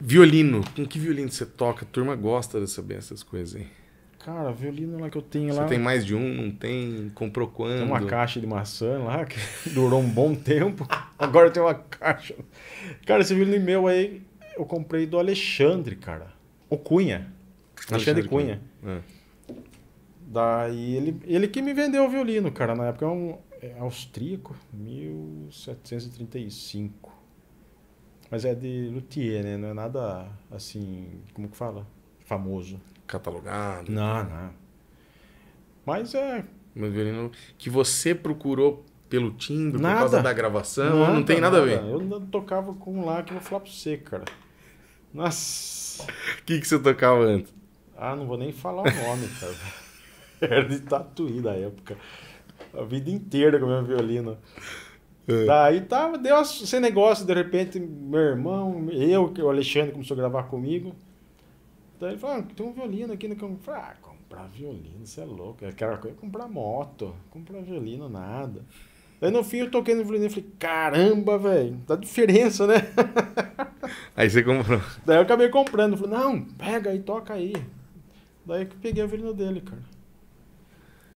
Violino. Com que violino você toca? A turma gosta de saber essas coisas aí. Cara, violino lá que eu tenho Você lá. tem mais de um? Não tem? Comprou quando? Tem uma caixa de maçã lá que durou um bom tempo. Agora tem uma caixa. Cara, esse violino meu aí eu comprei do Alexandre, cara. O Cunha. Alexandre, Cunha. É. Daí ele, ele que me vendeu o violino, cara. Na época é um é austríaco, 1735. Mas é de luthier, né? Não é nada assim, como que fala? Famoso. Catalogado. Não, não. Mas é. Mas violino que você procurou pelo timbre, Nada. por causa da gravação, não tem nada, a ver. Eu não tocava com um lá que eu vou falar pra você, cara. Nossa. O que, que você tocava antes? Ah, não vou nem falar o nome, cara. Era de tatuí da época. A vida inteira com o meu violino. É. Daí tava, deu esse negócio, de repente, meu irmão, eu, que o Alexandre começou a gravar comigo. Daí ele falou, ah, tem um violino aqui, né? que eu falei, ah, comprar violino, você é louco. Aquela coisa, comprar moto, comprar violino, nada. Daí no fim eu toquei no violino e falei, caramba, velho, dá diferença, né? Aí você comprou. Daí eu acabei comprando, falei, não, pega aí, toca aí. Daí que peguei o violino dele, cara.